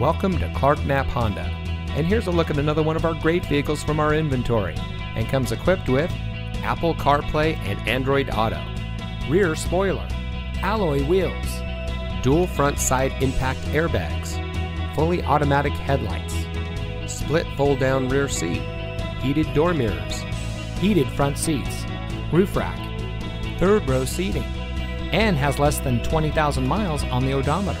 Welcome to Clark Knapp Honda. And here's a look at another one of our great vehicles from our inventory and comes equipped with Apple CarPlay and Android Auto, rear spoiler, alloy wheels, dual front side impact airbags, fully automatic headlights, split fold down rear seat, heated door mirrors, heated front seats, roof rack, third row seating, and has less than 20,000 miles on the odometer.